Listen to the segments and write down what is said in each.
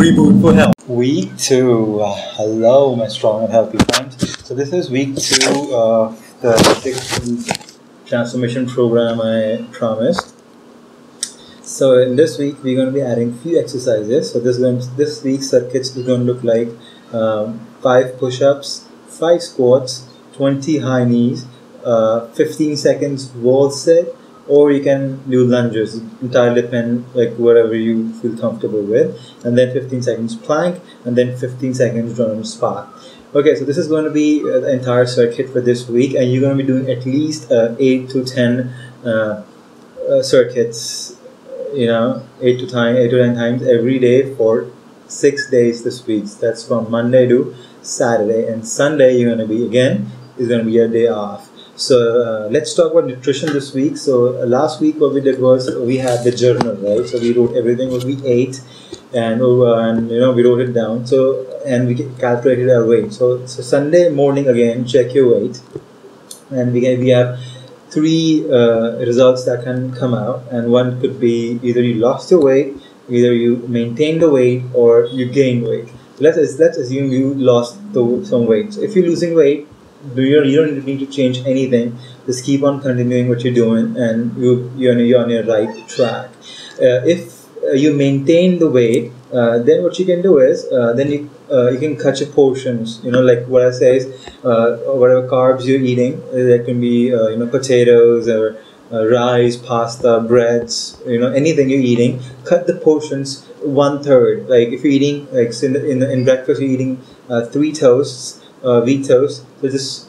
Reboot for Health. Week two. Uh, hello, my strong and healthy friends. So this is week two of the six transformation program I promised. So in this week we're going to be adding few exercises. So this going this week's circuits is going to look like um, five push-ups, five squats, 20 high knees, uh, 15 seconds wall sit, or you can do lunges entirely depend like whatever you feel comfortable with. And then 15 seconds plank and then 15 seconds run spot okay so this is going to be uh, the entire circuit for this week and you're going to be doing at least uh, 8 to 10 uh, uh circuits you know 8 to 10 8 to 10 times every day for six days this week. That's from monday to saturday. And sunday you're going to be again is going to be your day off so uh, let's talk about nutrition this week. So uh, last week what we did was we had the journal, right? So we wrote everything what we ate, and and you know we wrote it down. So and we calculated our weight. So so Sunday morning again, check your weight, and we we have three uh, results that can come out, and one could be either you lost your weight, either you maintained the weight, or you gained weight. Let's let's assume you lost the, some weight. So if you're losing weight do you, don't need to change anything. Just keep on continuing what you're doing and you, you're, you're on your right track. Uh, if uh, you maintain the weight uh, then what you can do is uh, then you uh, you can cut your portions. You know like what I say is uh, whatever carbs you're eating that can be you know potatoes or rice pasta breads you know anything you're eating cut the portions one third. Like if you're eating like in, in, in breakfast you're eating three toasts uh, toast. So just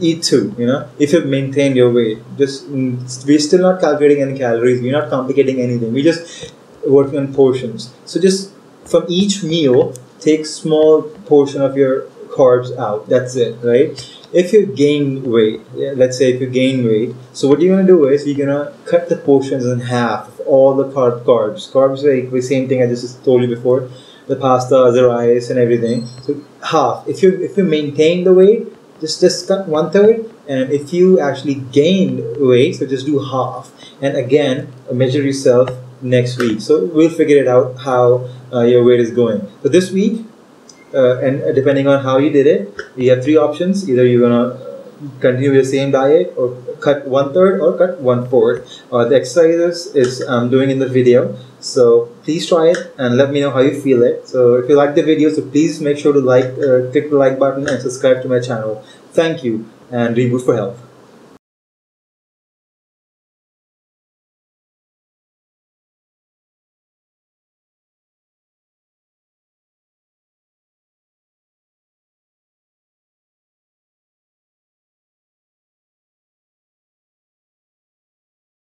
eat two. You know, if you maintain your weight, just mm, we're still not calculating any calories. We're not complicating anything. We're just working on portions. So just from each meal, take small portion of your carbs out. That's it, right? If you gain weight, let's say if you gain weight, so what you're gonna do is you're gonna cut the portions in half of all the carb carbs. Carbs like the same thing I just told you before the pasta, the rice, and everything. So half. If you if you maintain the weight, just just cut one third. And if you actually gained weight, so just do half. And again, measure yourself next week. So we'll figure it out how uh, your weight is going. So this week, uh, and depending on how you did it, you have three options. Either you're gonna continue the same diet or cut one third or cut one fourth. Uh, the exercises is I'm um, doing in the video. So please try it and let me know how you feel it. So if you like the video, so please make sure to like, uh, click the like button and subscribe to my channel. Thank you and reboot for health.